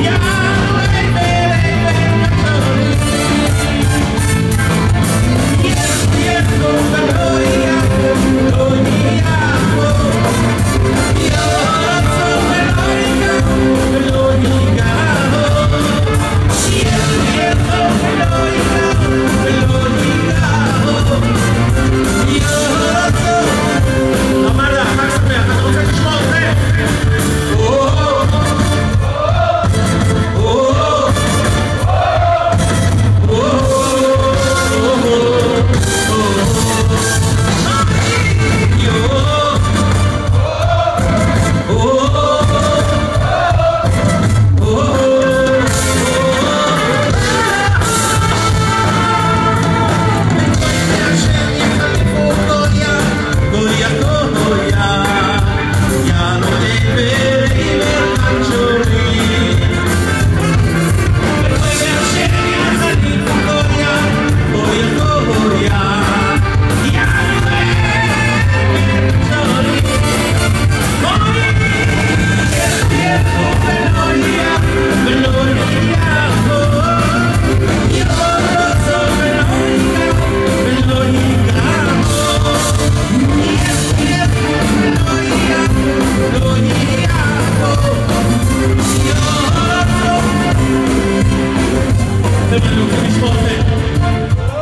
Yeah. de lo que